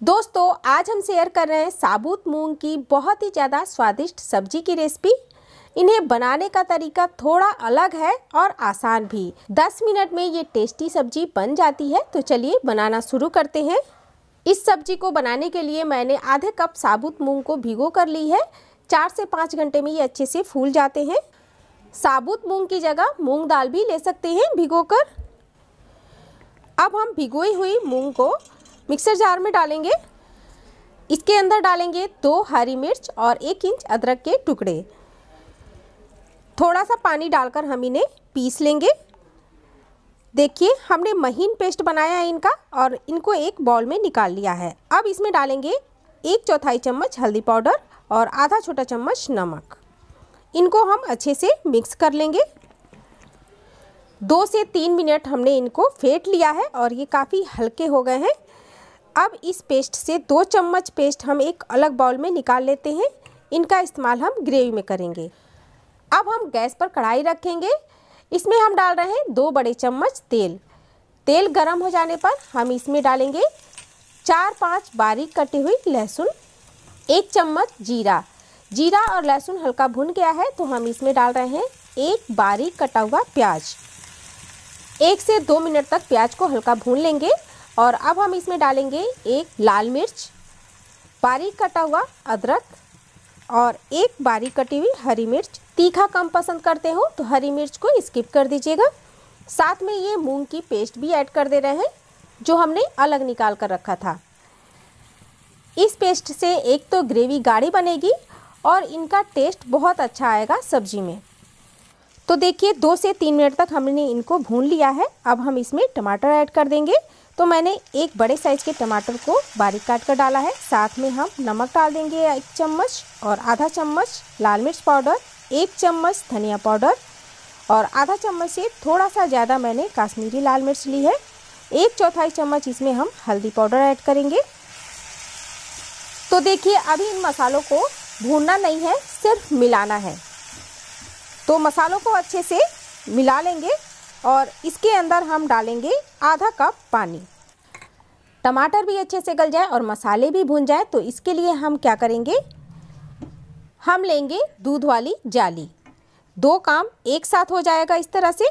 दोस्तों, आज हम शेयर कर रहे हैं साबुत मूंग की बहुत ही ज़्यादा स्वादिष्ट सब्ज़ी की रेसिपी इन्हें बनाने का तरीका थोड़ा अलग है और आसान भी। 10 मिनट में ये टेस्टी सब्ज़ी बन जाती है तो चलिए बनाना शुरू करते हैं। इस सब्ज़ी को बनाने के लिए मैंने आधे कप साबुत मूंग को भिगो कर ली है। चार से पाँच घंटे में ये अच्छे से फूल जाते हैं। साबुत मूंग की जगह मूंग दाल भी ले सकते हैं भिगोकर। अब हम भिगोई हुई मूंग को मिक्सर जार में डालेंगे। इसके अंदर डालेंगे दो हरी मिर्च और एक इंच अदरक के टुकड़े। थोड़ा सा पानी डालकर हम इन्हें पीस लेंगे। देखिए, हमने महीन पेस्ट बनाया है इनका और इनको एक बॉल में निकाल लिया है। अब इसमें डालेंगे एक चौथाई चम्मच हल्दी पाउडर और आधा छोटा चम्मच नमक। इनको हम अच्छे से मिक्स कर लेंगे। दो से तीन मिनट हमने इनको फेंट लिया है और ये काफ़ी हल्के हो गए हैं। अब इस पेस्ट से दो चम्मच पेस्ट हम एक अलग बाउल में निकाल लेते हैं। इनका इस्तेमाल हम ग्रेवी में करेंगे। अब हम गैस पर कढ़ाई रखेंगे। इसमें हम डाल रहे हैं दो बड़े चम्मच तेल। तेल गरम हो जाने पर हम इसमें डालेंगे चार पाँच बारीक कटी हुई लहसुन, एक चम्मच जीरा। जीरा और लहसुन हल्का भुन गया है तो हम इसमें डाल रहे हैं एक बारीक कटा हुआ प्याज। एक से दो मिनट तक प्याज को हल्का भून लेंगे। और अब हम इसमें डालेंगे एक लाल मिर्च, बारीक कटा हुआ अदरक और एक बारीक कटी हुई हरी मिर्च। तीखा कम पसंद करते हो तो हरी मिर्च को स्किप कर दीजिएगा। साथ में ये मूंग की पेस्ट भी ऐड कर दे रहे हैं, जो हमने अलग निकाल कर रखा था। इस पेस्ट से एक तो ग्रेवी गाढ़ी बनेगी और इनका टेस्ट बहुत अच्छा आएगा सब्ज़ी में। तो देखिए, दो से तीन मिनट तक हमने इनको भून लिया है। अब हम इसमें टमाटर ऐड कर देंगे। तो मैंने एक बड़े साइज़ के टमाटर को बारीक काट कर डाला है। साथ में हम नमक डाल देंगे एक चम्मच और आधा चम्मच लाल मिर्च पाउडर, एक चम्मच धनिया पाउडर और आधा चम्मच से थोड़ा सा ज़्यादा मैंने काश्मीरी लाल मिर्च ली है। एक चौथाई चम्मच इसमें हम हल्दी पाउडर ऐड करेंगे। तो देखिए, अभी इन मसालों को भूनना नहीं है, सिर्फ़ मिलाना है। तो मसालों को अच्छे से मिला लेंगे। और इसके अंदर हम डालेंगे आधा कप पानी। टमाटर भी अच्छे से गल जाए और मसाले भी भून जाए तो इसके लिए हम क्या करेंगे? हम लेंगे दूध वाली जाली। दो काम एक साथ हो जाएगा इस तरह से।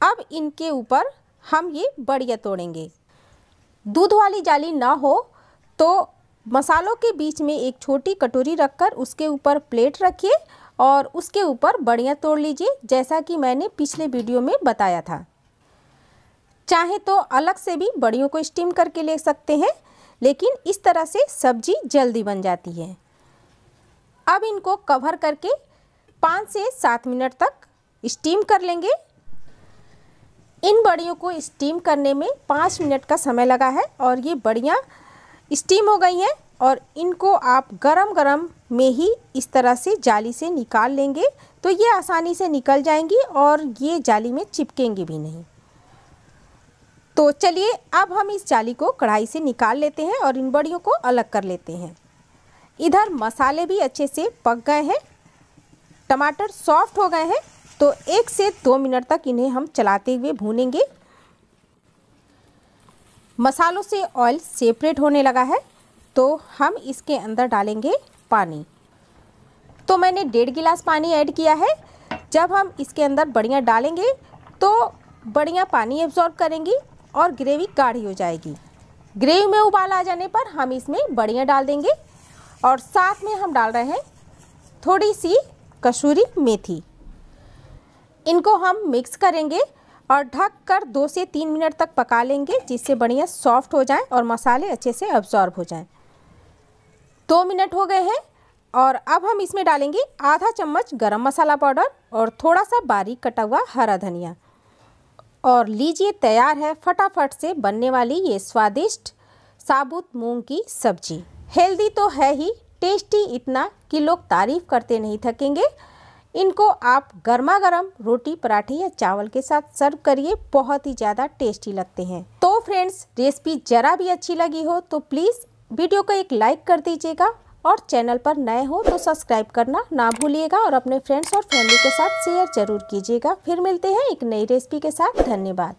अब इनके ऊपर हम ये बढ़िया तोड़ेंगे। दूध वाली जाली ना हो तो मसालों के बीच में एक छोटी कटोरी रखकर उसके ऊपर प्लेट रखिए और उसके ऊपर बढ़िया तोड़ लीजिए, जैसा कि मैंने पिछले वीडियो में बताया था। चाहे तो अलग से भी बड़ियों को स्टीम करके ले सकते हैं, लेकिन इस तरह से सब्ज़ी जल्दी बन जाती है। अब इनको कवर करके पाँच से सात मिनट तक स्टीम कर लेंगे। इन बड़ियों को स्टीम करने में पाँच मिनट का समय लगा है और ये बड़ियाँ स्टीम हो गई हैं। और इनको आप गरम गरम में ही इस तरह से जाली से निकाल लेंगे तो ये आसानी से निकल जाएँगी और ये जाली में चिपकेंगे भी नहीं। तो चलिए, अब हम इस जाली को कढ़ाई से निकाल लेते हैं और इन बड़ियों को अलग कर लेते हैं। इधर मसाले भी अच्छे से पक गए हैं। टमाटर सॉफ्ट हो गए हैं तो एक से दो मिनट तक इन्हें हम चलाते हुए भूनेंगे। मसालों से ऑयल सेपरेट होने लगा है। तो हम इसके अंदर डालेंगे पानी। तो मैंने डेढ़ गिलास पानी ऐड किया है। जब हम इसके अंदर बढ़िया डालेंगे तो बढ़िया पानी एब्जॉर्ब करेंगी और ग्रेवी गाढ़ी हो जाएगी। ग्रेवी में उबाल आ जाने पर हम इसमें बढ़िया डाल देंगे और साथ में हम डाल रहे हैं थोड़ी सी कसूरी मेथी। इनको हम मिक्स करेंगे और ढक कर दो से तीन मिनट तक पका लेंगे, जिससे बढ़िया सॉफ्ट हो जाए और मसाले अच्छे से अब्जॉर्ब हो जाएँ। दो मिनट हो गए हैं और अब हम इसमें डालेंगे आधा चम्मच गरम मसाला पाउडर और थोड़ा सा बारीक कटा हुआ हरा धनिया। और लीजिए तैयार है फटाफट से बनने वाली ये स्वादिष्ट साबुत मूंग की सब्ज़ी। हेल्दी तो है ही, टेस्टी इतना कि लोग तारीफ़ करते नहीं थकेंगे। इनको आप गर्मा गर्म रोटी, पराठे या चावल के साथ सर्व करिए, बहुत ही ज़्यादा टेस्टी लगते हैं। तो फ्रेंड्स, रेसिपी ज़रा भी अच्छी लगी हो तो प्लीज़ वीडियो को एक लाइक कर दीजिएगा और चैनल पर नए हो तो सब्सक्राइब करना ना भूलिएगा और अपने फ्रेंड्स और फैमिली के साथ शेयर ज़रूर कीजिएगा। फिर मिलते हैं एक नई रेसिपी के साथ। धन्यवाद।